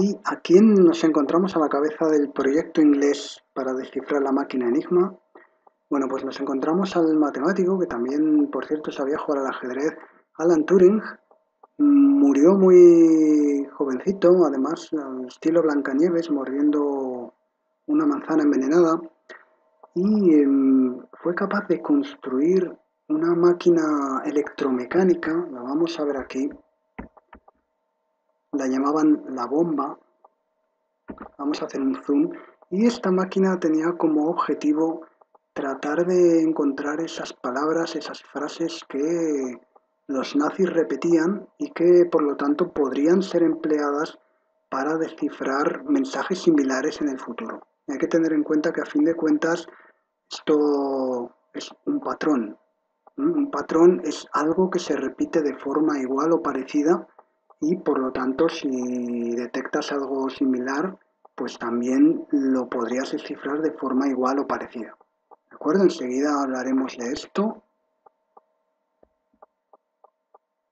¿Y a quién nos encontramos a la cabeza del proyecto inglés para descifrar la máquina Enigma? Bueno, pues nos encontramos al matemático, que también, por cierto, sabía jugar al ajedrez, Alan Turing. Murió muy jovencito, además, al estilo Blancanieves, mordiendo una manzana envenenada. Y em, fue capaz de construir una máquina electromecánica, la vamos a ver aquí, la llamaban la bomba. Vamos a hacer un zoom. Y esta máquina tenía como objetivo tratar de encontrar esas palabras, esas frases que los nazis repetían y que por lo tanto podrían ser empleadas para descifrar mensajes similares en el futuro. Hay que tener en cuenta que a fin de cuentas esto es un patrón. Un patrón es algo que se repite de forma igual o parecida y por lo tanto si detectas algo similar, pues también lo podrías descifrar de forma igual o parecida. ¿De acuerdo? Enseguida hablaremos de esto.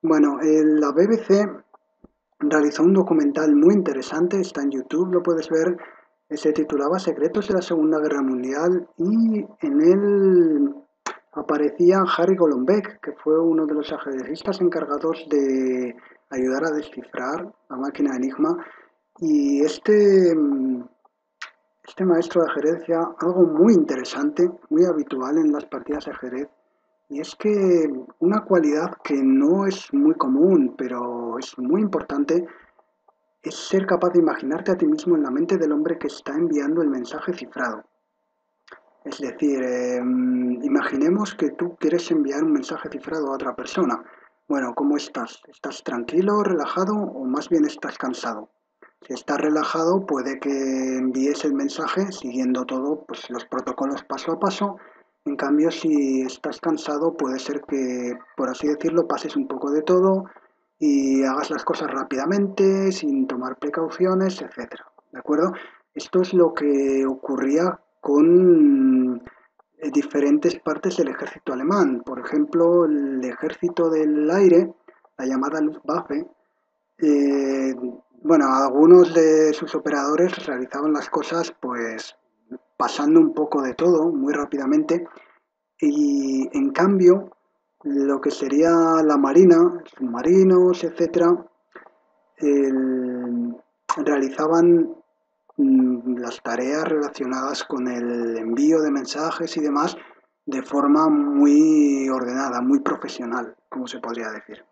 Bueno, la BBC realizó un documental muy interesante, está en YouTube, lo puedes ver, se titulaba Secretos de la Segunda Guerra Mundial y en él aparecía Harry Golombek, que fue uno de los ajedrecistas encargados de ayudar a descifrar la máquina Enigma. Y este, este maestro de ajedrez algo muy interesante, muy habitual en las partidas de ajedrez, y es que una cualidad que no es muy común, pero es muy importante, es ser capaz de imaginarte a ti mismo en la mente del hombre que está enviando el mensaje cifrado. Es decir, em, imaginemos que tú quieres enviar un mensaje cifrado a otra persona bueno, ¿cómo estás? ¿Estás tranquilo, relajado o más bien estás cansado? Si estás relajado, puede que envíes el mensaje siguiendo todo, pues los protocolos paso a paso. En cambio, si estás cansado, puede ser que, por así decirlo, pases un poco de todo y hagas las cosas rápidamente, sin tomar precauciones, etc. ¿De acuerdo? Esto es lo que ocurría con diferentes partes del ejército alemán. Por ejemplo, el ejército del aire, la llamada Luftwaffe, eh, bueno, algunos de sus operadores realizaban las cosas pues pasando un poco de todo muy rápidamente y en cambio lo que sería la marina, submarinos, etcétera, realizaban las tareas relacionadas con el envío de mensajes y demás de forma muy ordenada, muy profesional, como se podría decir.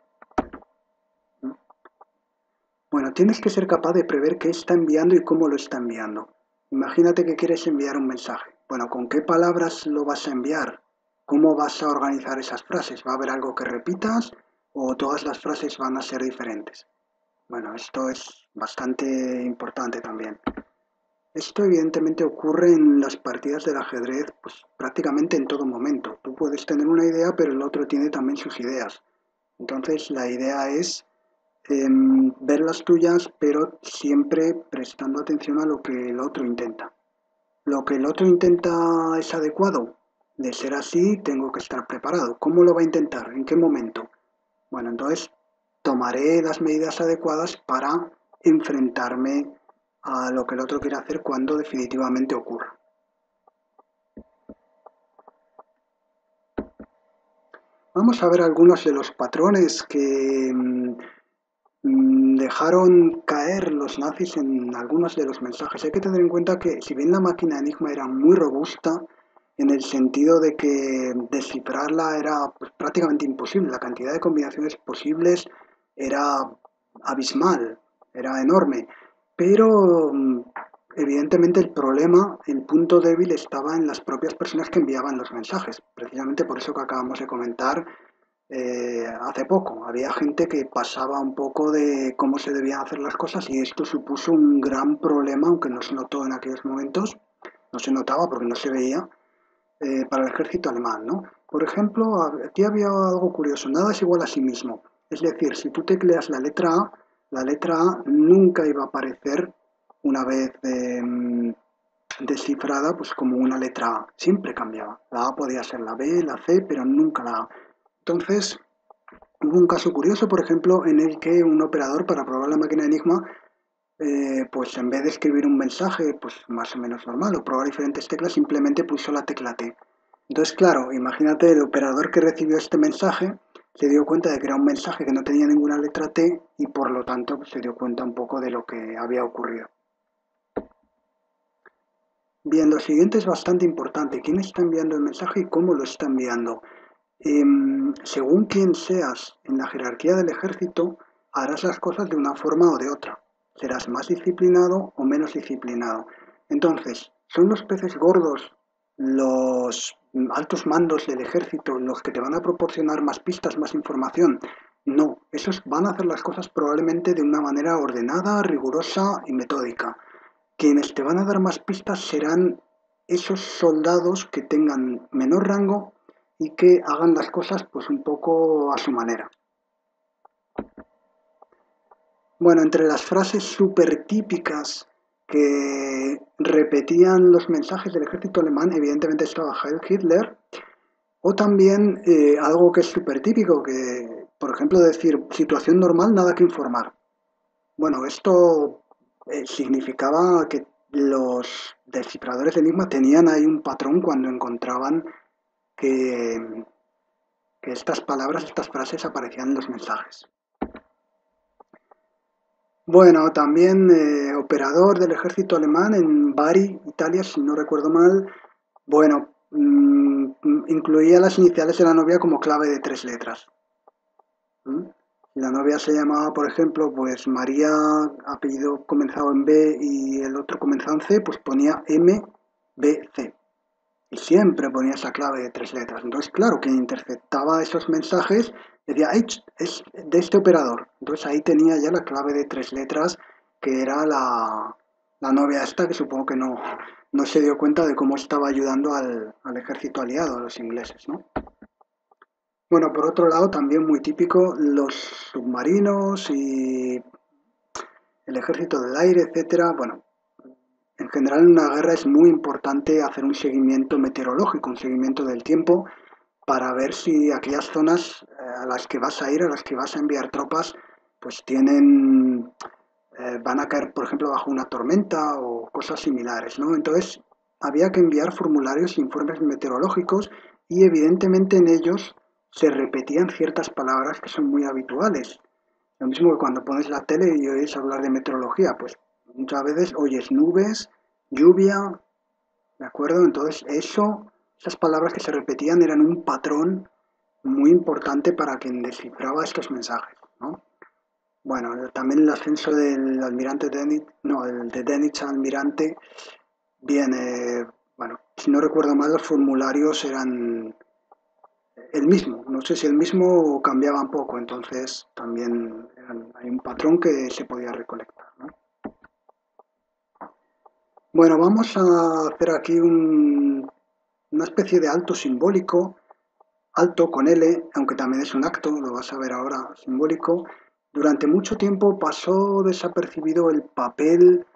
Bueno, tienes que ser capaz de prever qué está enviando y cómo lo está enviando. Imagínate que quieres enviar un mensaje. Bueno, ¿con qué palabras lo vas a enviar? ¿Cómo vas a organizar esas frases? ¿Va a haber algo que repitas o todas las frases van a ser diferentes? Bueno, esto es bastante importante también. Esto evidentemente ocurre en las partidas del ajedrez pues, prácticamente en todo momento. Tú puedes tener una idea, pero el otro tiene también sus ideas. Entonces la idea es em, ver las tuyas, pero siempre prestando atención a lo que el otro intenta. Lo que el otro intenta es adecuado. De ser así, tengo que estar preparado. ¿Cómo lo va a intentar? ¿En qué momento? Bueno, entonces tomaré las medidas adecuadas para enfrentarme a lo que el otro quiere hacer cuando definitivamente ocurra. Vamos a ver algunos de los patrones que mm, dejaron caer los nazis en algunos de los mensajes. Hay que tener en cuenta que si bien la máquina Enigma era muy robusta, en el sentido de que descifrarla era pues, prácticamente imposible, la cantidad de combinaciones posibles era abismal, era enorme. Pero mm, evidentemente el problema, el punto débil estaba en las propias personas que enviaban los mensajes. Precisamente por eso que acabamos de comentar eh, hace poco. Había gente que pasaba un poco de cómo se debían hacer las cosas y esto supuso un gran problema, aunque no se notó en aquellos momentos, no se notaba porque no se veía, eh, para el ejército alemán. ¿no? Por ejemplo, aquí había algo curioso, nada es igual a sí mismo. Es decir, si tú tecleas la letra A, la letra A nunca iba a aparecer una vez em, descifrada pues como una letra A, siempre cambiaba. La A podía ser la B, la C, pero nunca la A. Entonces, hubo un caso curioso, por ejemplo, en el que un operador para probar la máquina Enigma eh, pues en vez de escribir un mensaje, pues más o menos normal, o probar diferentes teclas, simplemente puso la tecla T. Entonces, claro, imagínate el operador que recibió este mensaje se dio cuenta de que era un mensaje que no tenía ninguna letra T y por lo tanto pues, se dio cuenta un poco de lo que había ocurrido. Bien, lo siguiente es bastante importante. ¿Quién está enviando el mensaje y cómo lo está enviando? Em, según quién seas en la jerarquía del ejército, harás las cosas de una forma o de otra. Serás más disciplinado o menos disciplinado. Entonces, ¿son los peces gordos los altos mandos del ejército los que te van a proporcionar más pistas, más información? No, esos van a hacer las cosas probablemente de una manera ordenada, rigurosa y metódica. Quienes te van a dar más pistas serán esos soldados que tengan menor rango y que hagan las cosas pues un poco a su manera. Bueno, entre las frases súper típicas que repetían los mensajes del ejército alemán, evidentemente estaba Heil Hitler, o también eh, algo que es súper típico, que por ejemplo decir situación normal, nada que informar. Bueno, esto eh, significaba que los descifradores de Enigma tenían ahí un patrón cuando encontraban que, que estas palabras, estas frases aparecían en los mensajes. Bueno, también eh, operador del ejército alemán en Bari, Italia, si no recuerdo mal. Bueno, mm, incluía las iniciales de la novia como clave de tres letras. ¿Mm? La novia se llamaba, por ejemplo, pues María, apellido comenzado en B y el otro comenzado en C, pues ponía M, B, C. Y siempre ponía esa clave de tres letras. Entonces, claro, quien interceptaba esos mensajes decía, es de este operador. Entonces ahí tenía ya la clave de tres letras, que era la, novia esta, que supongo que no, no se dio cuenta de cómo estaba ayudando al, al ejército aliado, a los ingleses, ¿no? Bueno, por otro lado, también muy típico, los submarinos y el ejército del aire, etcétera. Bueno, en general en una guerra es muy importante hacer un seguimiento meteorológico, un seguimiento del tiempo, para ver si aquellas zonas eh, a las que vas a ir, a las que vas a enviar tropas, pues tienen, eh, van a caer, por ejemplo, bajo una tormenta o cosas similares, ¿no? Entonces, había que enviar formularios e informes meteorológicos y evidentemente en ellos se repetían ciertas palabras que son muy habituales. Lo mismo que cuando pones la tele y oyes hablar de meteorología, pues muchas veces oyes nubes, lluvia, ¿de acuerdo? Entonces eso, esas palabras que se repetían eran un patrón muy importante para quien descifraba estos mensajes, ¿no? Bueno, también el ascenso del almirante Denich, no, el de Denich almirante, viene, bueno, si no recuerdo mal, los formularios eran el mismo, no sé si el mismo cambiaba un poco, entonces también hay un patrón que se podía recolectar, ¿no? Bueno, vamos a hacer aquí una especie de alto simbólico, alto con L, aunque también es un acto, lo vas a ver ahora, simbólico. Durante mucho tiempo pasó desapercibido el papel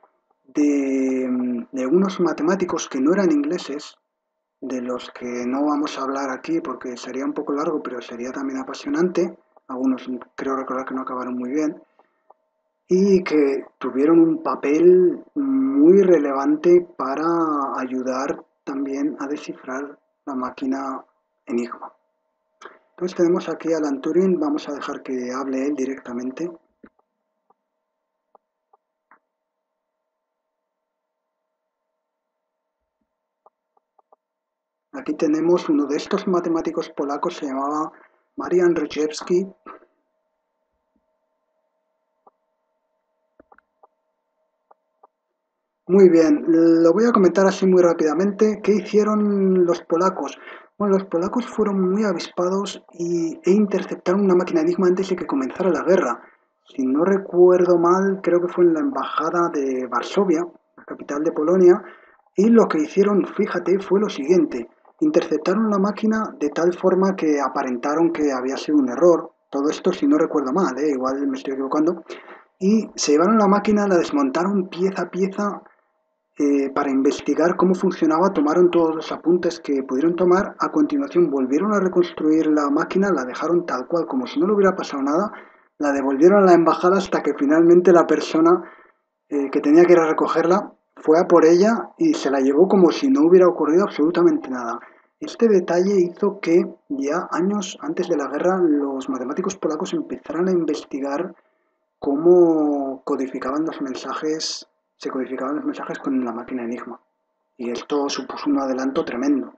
de, de unos matemáticos que no eran ingleses, de los que no vamos a hablar aquí porque sería un poco largo, pero sería también apasionante. Algunos creo recordar que no acabaron muy bien y que tuvieron un papel muy relevante para ayudar también a descifrar la máquina Enigma. Entonces tenemos aquí a Alan Turing, vamos a dejar que hable él directamente. Aquí tenemos uno de estos matemáticos polacos, se llamaba Marian Rejewski, Muy bien, lo voy a comentar así muy rápidamente. ¿Qué hicieron los polacos? Bueno, los polacos fueron muy avispados y, e interceptaron una máquina Enigma antes de que comenzara la guerra. Si no recuerdo mal, creo que fue en la embajada de Varsovia, la capital de Polonia, y lo que hicieron, fíjate, fue lo siguiente. Interceptaron la máquina de tal forma que aparentaron que había sido un error. Todo esto, si no recuerdo mal, ¿eh? igual me estoy equivocando. Y se llevaron la máquina, la desmontaron pieza a pieza eh, para investigar cómo funcionaba, tomaron todos los apuntes que pudieron tomar, a continuación volvieron a reconstruir la máquina, la dejaron tal cual, como si no le hubiera pasado nada, la devolvieron a la embajada hasta que finalmente la persona eh, que tenía que ir a recogerla, fue a por ella y se la llevó como si no hubiera ocurrido absolutamente nada. Este detalle hizo que ya años antes de la guerra los matemáticos polacos empezaran a investigar cómo codificaban los mensajes, se codificaban los mensajes con la máquina Enigma. Y esto supuso un adelanto tremendo.